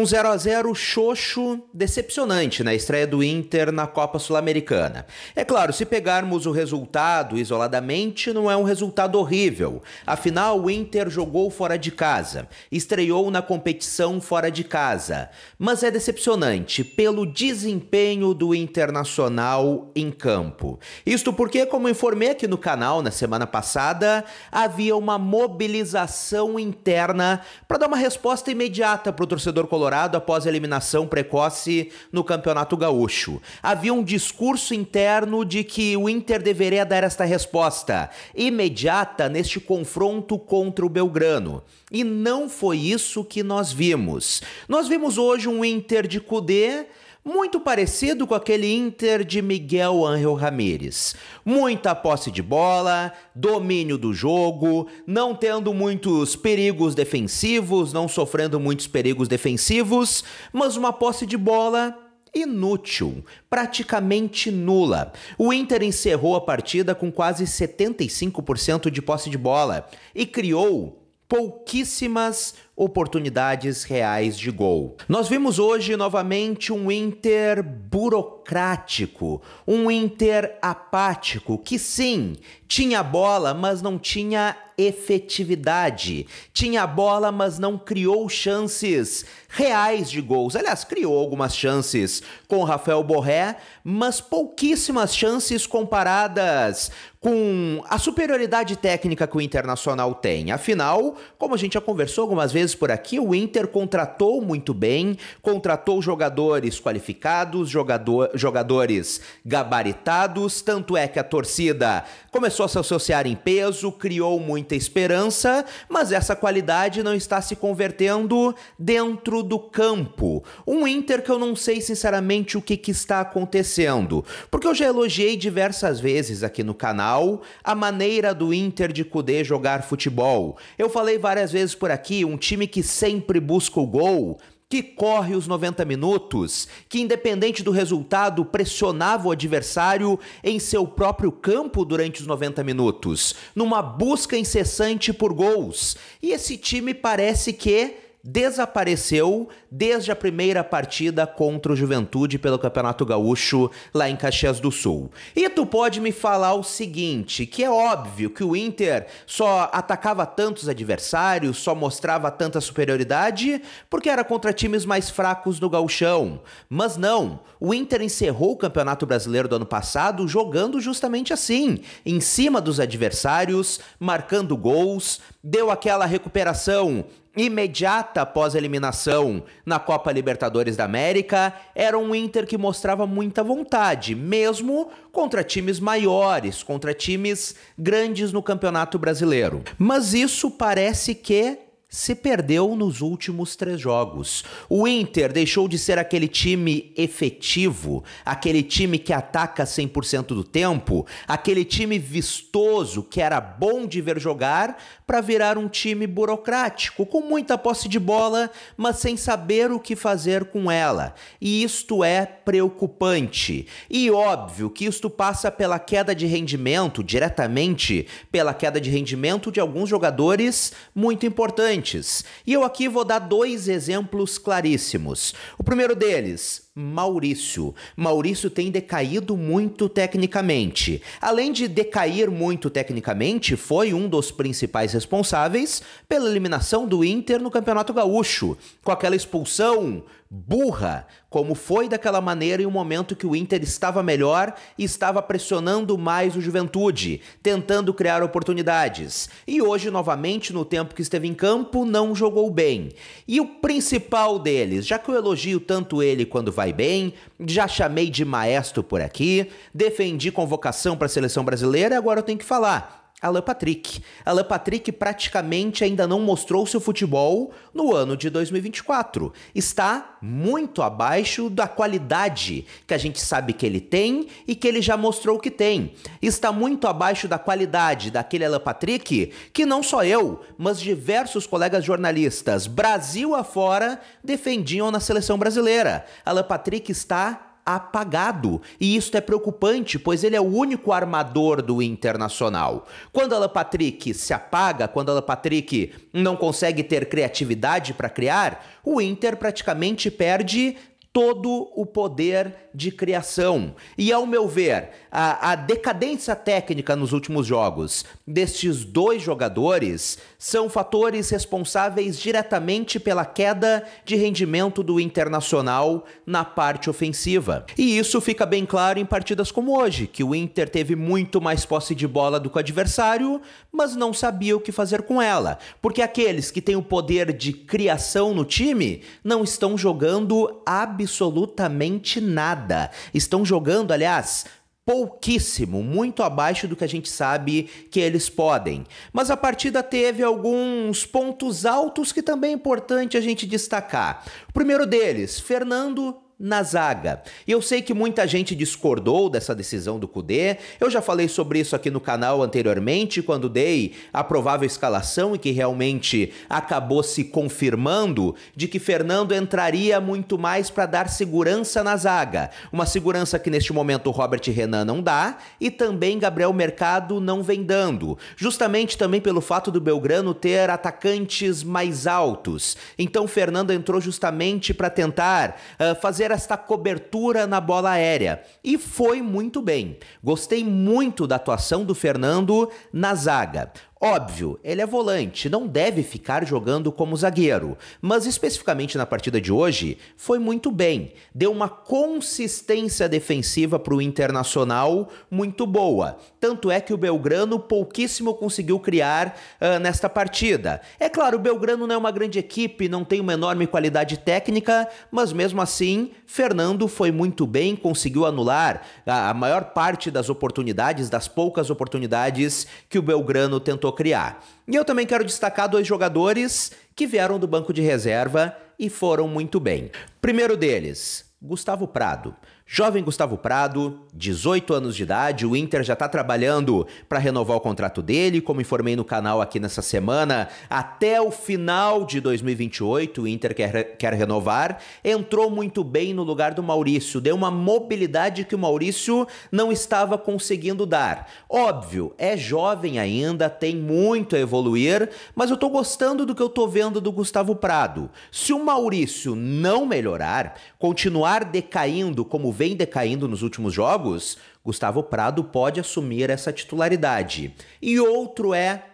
Um 0 a 0 xoxo, decepcionante na estreia do Inter na Copa Sul-Americana. É claro, se pegarmos o resultado isoladamente, não é um resultado horrível. Afinal, o Inter jogou fora de casa, estreou na competição fora de casa. Mas é decepcionante pelo desempenho do Internacional em campo. Isto porque, como informei aqui no canal na semana passada, havia uma mobilização interna para dar uma resposta imediata para o torcedor colorado após a eliminação precoce no Campeonato Gaúcho. Havia um discurso interno de que o Inter deveria dar esta resposta imediata neste confronto contra o Belgrano. E não foi isso que nós vimos. Nós vimos hoje um Inter de Cudê muito parecido com aquele Inter de Miguel Ángel Ramírez. Muita posse de bola, domínio do jogo, não tendo muitos perigos defensivos, não sofrendo muitos perigos defensivos, mas uma posse de bola inútil, praticamente nula. O Inter encerrou a partida com quase 75% de posse de bola e criou pouquíssimas oportunidades reais de gol. Nós vimos hoje novamente um Inter burocrático, um Inter apático, que sim, tinha bola, mas não tinha efetividade. Tinha bola, mas não criou chances reais de gols. Aliás, criou algumas chances com Rafael Borré, mas pouquíssimas chances comparadas com a superioridade técnica que o Internacional tem. Afinal, como a gente já conversou algumas vezes por aqui, o Inter contratou muito bem, contratou jogadores qualificados, jogador, jogadores gabaritados, tanto é que a torcida começou a se associar em peso, criou muita esperança, mas essa qualidade não está se convertendo dentro do campo. Um Inter que eu não sei sinceramente o que, que está acontecendo, porque eu já elogiei diversas vezes aqui no canal a maneira do Inter de Cudê jogar futebol. Eu falei várias vezes por aqui, um time que sempre busca o gol, que corre os 90 minutos, que independente do resultado pressionava o adversário em seu próprio campo durante os 90 minutos, numa busca incessante por gols. E esse time parece que desapareceu desde a primeira partida contra o Juventude pelo Campeonato Gaúcho lá em Caxias do Sul. E tu pode me falar o seguinte, que é óbvio que o Inter só atacava tantos adversários, só mostrava tanta superioridade porque era contra times mais fracos no gauchão. Mas não, o Inter encerrou o Campeonato Brasileiro do ano passado jogando justamente assim, em cima dos adversários, marcando gols, deu aquela recuperação imediata após a eliminação na Copa Libertadores da América, era um Inter que mostrava muita vontade, mesmo contra times maiores, contra times grandes no Campeonato Brasileiro. Mas isso parece que se perdeu nos últimos três jogos. O Inter deixou de ser aquele time efetivo, aquele time que ataca 100% do tempo, aquele time vistoso que era bom de ver jogar, para virar um time burocrático, com muita posse de bola, mas sem saber o que fazer com ela. E isto é preocupante. E óbvio que isto passa pela queda de rendimento, diretamente pela queda de rendimento de alguns jogadores muito importantes importantes. E eu aqui vou dar dois exemplos claríssimos. O primeiro deles, Maurício. Maurício tem decaído muito tecnicamente. Além de decair muito tecnicamente, foi um dos principais responsáveis pela eliminação do Inter no Campeonato Gaúcho, com aquela expulsão burra, como foi daquela maneira em um momento que o Inter estava melhor e estava pressionando mais o Juventude, tentando criar oportunidades. E hoje, novamente, no tempo que esteve em campo, não jogou bem. E o principal deles, já que eu elogio tanto ele quando bem, já chamei de maestro por aqui, defendi convocação para a seleção brasileira, agora eu tenho que falar. Alan Patrick. Alan Patrick praticamente ainda não mostrou seu futebol no ano de 2024. Está muito abaixo da qualidade que a gente sabe que ele tem e que ele já mostrou que tem. Está muito abaixo da qualidade daquele Alan Patrick que não só eu, mas diversos colegas jornalistas Brasil afora defendiam na seleção brasileira. Alan Patrick está apagado. E isso é preocupante, pois ele é o único armador do Internacional. Quando Alan Patrick se apaga, quando Alan Patrick não consegue ter criatividade para criar, o Inter praticamente perde todo o poder de criação. E, ao meu ver, a, a, decadência técnica nos últimos jogos destes dois jogadores são fatores responsáveis diretamente pela queda de rendimento do Internacional na parte ofensiva. E isso fica bem claro em partidas como hoje, que o Inter teve muito mais posse de bola do que o adversário, mas não sabia o que fazer com ela. Porque aqueles que têm o poder de criação no time não estão jogando absolutamente absolutamente nada. Estão jogando, aliás, pouquíssimo, muito abaixo do que a gente sabe que eles podem. Mas a partida teve alguns pontos altos que também é importante a gente destacar. O primeiro deles, Fernando na zaga. E eu sei que muita gente discordou dessa decisão do Cudê. Eu já falei sobre isso aqui no canal anteriormente, quando dei a provável escalação e que realmente acabou se confirmando de que Fernando entraria muito mais para dar segurança na zaga. Uma segurança que neste momento o Robert Renan não dá e também Gabriel Mercado não vem dando. Justamente também pelo fato do Belgrano ter atacantes mais altos. Então Fernando entrou justamente para tentar uh, fazer fazer esta cobertura na bola aérea. E foi muito bem. Gostei muito da atuação do Fernando na zaga. Óbvio, ele é volante, não deve ficar jogando como zagueiro, mas especificamente na partida de hoje, foi muito bem. Deu uma consistência defensiva para o Internacional muito boa. Tanto é que o Belgrano pouquíssimo conseguiu criar uh, nesta partida. É claro, o Belgrano não é uma grande equipe, não tem uma enorme qualidade técnica, mas mesmo assim, Fernando foi muito bem, conseguiu anular a, a maior parte das oportunidades, das poucas oportunidades que o Belgrano tentou tentou criar. E eu também quero destacar dois jogadores que vieram do banco de reserva e foram muito bem. Primeiro deles, Gustavo Prado. Jovem Gustavo Prado, 18 anos de idade, o Inter já está trabalhando para renovar o contrato dele, como informei no canal aqui nessa semana, até o final de 2028 o Inter quer, quer renovar. Entrou muito bem no lugar do Maurício, deu uma mobilidade que o Maurício não estava conseguindo dar. Óbvio, é jovem ainda, tem muito a evoluir, mas eu estou gostando do que eu estou vendo do Gustavo Prado. Se o Maurício não melhorar, continuar decaindo como vem decaindo nos últimos jogos, Gustavo Prado pode assumir essa titularidade. E outro é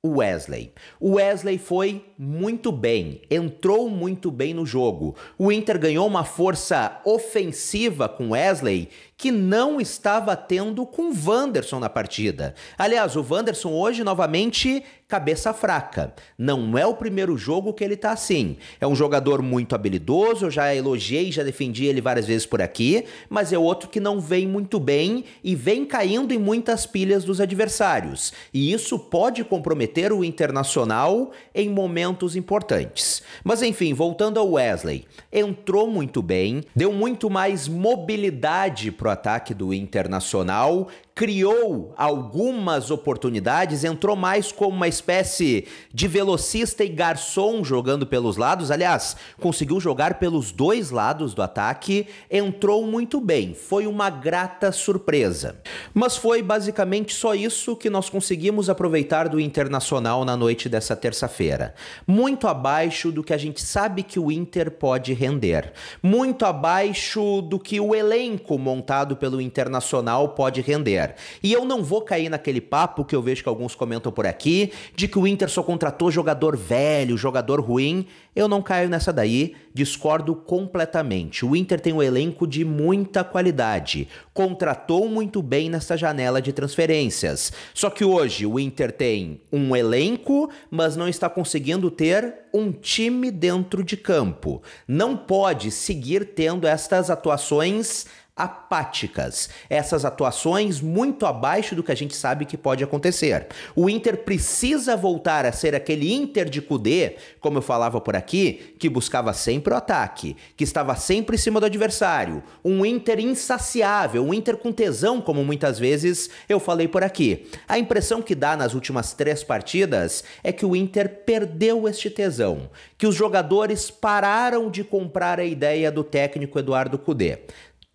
o Wesley. O Wesley foi muito bem, entrou muito bem no jogo. O Inter ganhou uma força ofensiva com Wesley que não estava tendo com Wanderson na partida. Aliás, o Wanderson hoje novamente cabeça fraca. Não é o primeiro jogo que ele tá assim. É um jogador muito habilidoso, eu já elogiei, já defendi ele várias vezes por aqui, mas é outro que não vem muito bem e vem caindo em muitas pilhas dos adversários. E isso pode comprometer o Internacional em momentos importantes. Mas enfim, voltando ao Wesley, entrou muito bem, deu muito mais mobilidade pro ataque do Internacional criou algumas oportunidades, entrou mais como uma espécie de velocista e garçom jogando pelos lados. Aliás, conseguiu jogar pelos dois lados do ataque, entrou muito bem, foi uma grata surpresa. Mas foi basicamente só isso que nós conseguimos aproveitar do Internacional na noite dessa terça-feira. Muito abaixo do que a gente sabe que o Inter pode render, muito abaixo do que o elenco montado pelo Internacional pode render. E eu não vou cair naquele papo que eu vejo que alguns comentam por aqui, de que o Inter só contratou jogador velho, jogador ruim. Eu não caio nessa daí, discordo completamente. O Inter tem um elenco de muita qualidade, contratou muito bem nessa janela de transferências. Só que hoje o Inter tem um elenco, mas não está conseguindo ter um time dentro de campo. Não pode seguir tendo estas atuações apáticas. Essas atuações muito abaixo do que a gente sabe que pode acontecer. O Inter precisa voltar a ser aquele Inter de Cudê, como eu falava por aqui, que buscava sempre o ataque, que estava sempre em cima do adversário, um Inter insaciável, um Inter com tesão, como muitas vezes eu falei por aqui. A impressão que dá nas últimas três partidas é que o Inter perdeu este tesão, que os jogadores pararam de comprar a ideia do técnico Eduardo Cudê.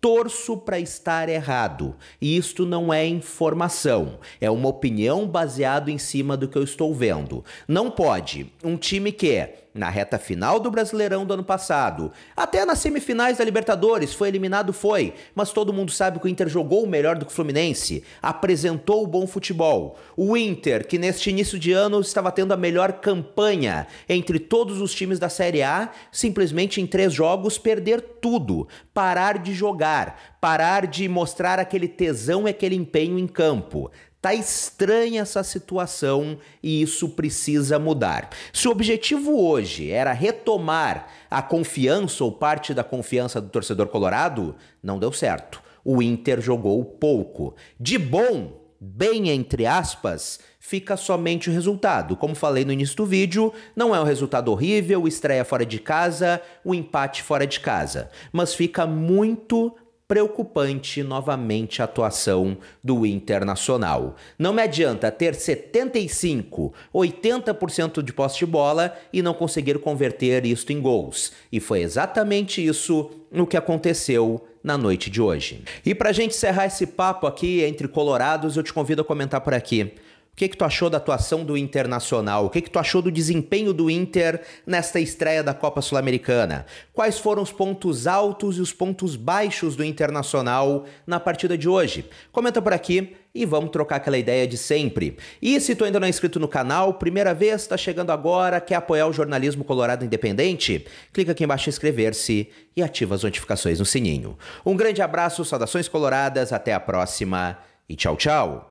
Torço para estar errado. E isto não é informação, é uma opinião baseada em cima do que eu estou vendo. Não pode um time que na reta final do Brasileirão do ano passado, até nas semifinais da Libertadores, foi eliminado, foi, mas todo mundo sabe que o Inter jogou melhor do que o Fluminense, apresentou o bom futebol. O Inter, que neste início de ano estava tendo a melhor campanha entre todos os times da Série A, simplesmente em três jogos perder tudo, parar de jogar, parar de mostrar aquele tesão e aquele empenho em campo. Tá estranha essa situação e isso precisa mudar. Se o objetivo hoje era retomar a confiança ou parte da confiança do torcedor colorado, não deu certo. O Inter jogou pouco. De bom, bem entre aspas, fica somente o resultado. Como falei no início do vídeo, não é um resultado horrível, estreia fora de casa, o empate fora de casa, mas fica muito preocupante novamente a atuação do Internacional. Não me adianta ter 75, 80% de posse de bola e não conseguir converter isto em gols. E foi exatamente isso o que aconteceu na noite de hoje. E para a gente encerrar esse papo aqui entre colorados, eu te convido a comentar por aqui. O que, que tu achou da atuação do Internacional? O que, que tu achou do desempenho do Inter nesta estreia da Copa Sul-Americana? Quais foram os pontos altos e os pontos baixos do Internacional na partida de hoje? Comenta por aqui e vamos trocar aquela ideia de sempre. E se tu ainda não é inscrito no canal, primeira vez, está chegando agora, quer apoiar o jornalismo colorado independente? Clica aqui embaixo em inscrever-se e ativa as notificações no sininho. Um grande abraço, saudações coloradas, até a próxima e tchau, tchau!